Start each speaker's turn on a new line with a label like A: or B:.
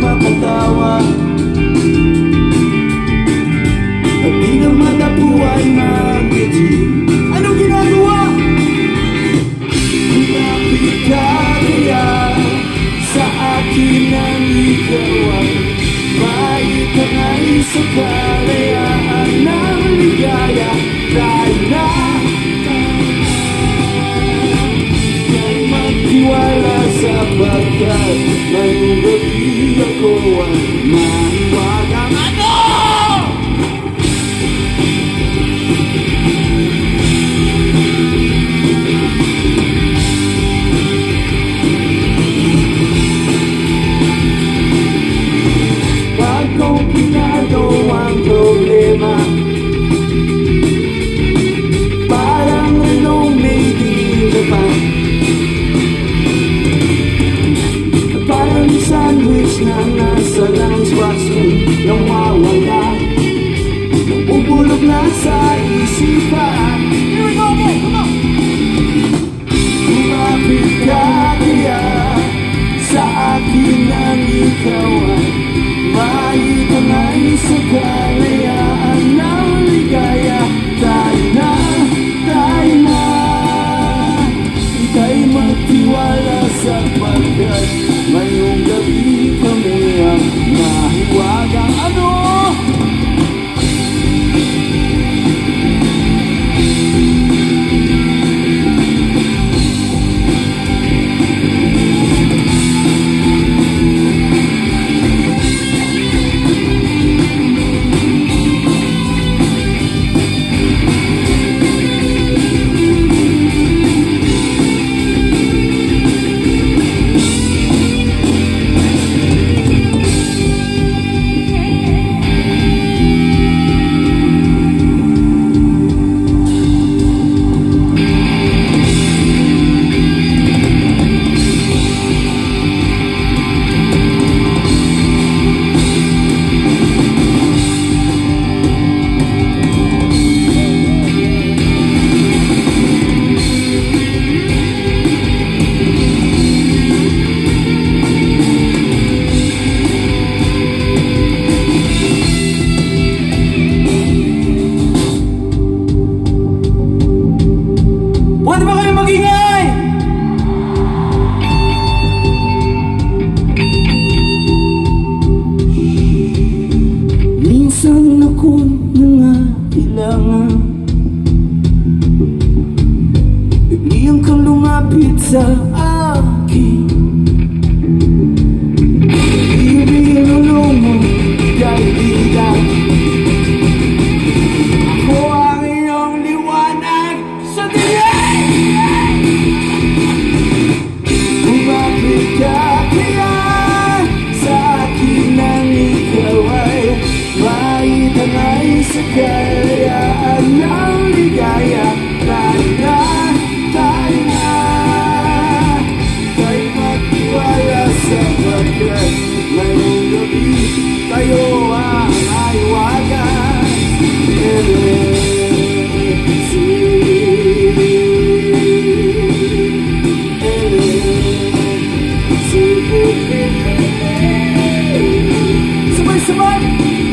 A: makatawa At di na mag-ngiti Anong ginagawa? Lumapit ka kaya Sa akin ang ikaw ay Bait ang ay sa Tayo na sapagkat Ngayong gabi ako ang mahiwagang na nasa lunchbox Nawawala Ubulog na sa isipan Here we go, boy! Come on! Lumapit ka kaya Sa akin ang ikaw ay Mahit ang ay sa kalayaan ng ligaya Tayo na, tayo na Ika'y magtiwala sapagkat Ngayong gabi Yeah. Minsan ako nangailangan Bigyan kang lumapit sa akin Maximum!